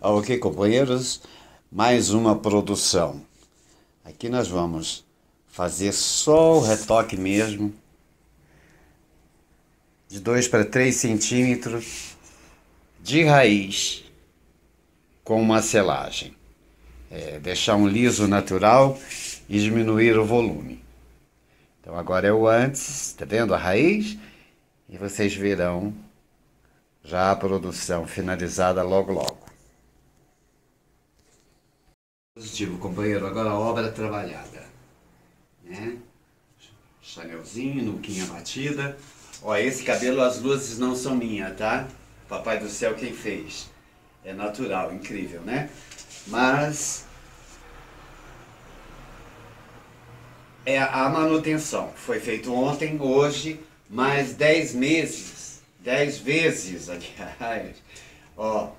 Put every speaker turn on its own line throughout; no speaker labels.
Ok, companheiros? Mais uma produção. Aqui nós vamos fazer só o retoque mesmo. De 2 para 3 centímetros de raiz com uma selagem. É, deixar um liso natural e diminuir o volume. Então agora é o antes, tá vendo a raiz? E vocês verão já a produção finalizada logo logo. Positivo, companheiro. Agora a obra trabalhada. Né? Chanelzinho, nuquinha batida. Ó, esse cabelo, as luzes não são minhas, tá? Papai do céu quem fez. É natural, incrível, né? Mas é a manutenção. Foi feito ontem, hoje, mais 10 meses, 10 vezes, aliás. Ó,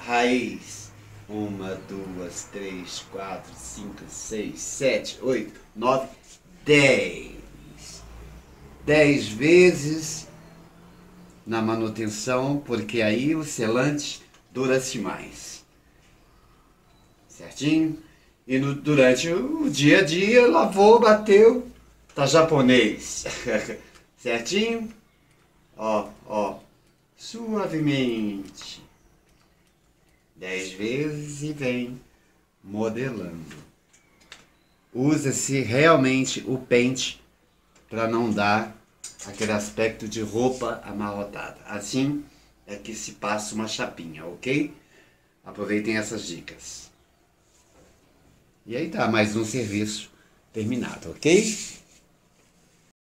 raiz uma, duas, três, quatro, cinco, seis, sete, oito, nove, dez. Dez vezes na manutenção, porque aí o selante dura-se mais. Certinho? E no, durante o dia a dia, lavou, bateu, tá japonês. Certinho? Ó, ó, suavemente dez vezes e vem modelando. Usa-se realmente o pente para não dar aquele aspecto de roupa amarrotada. Assim é que se passa uma chapinha, ok? Aproveitem essas dicas. E aí tá, mais um serviço terminado, ok?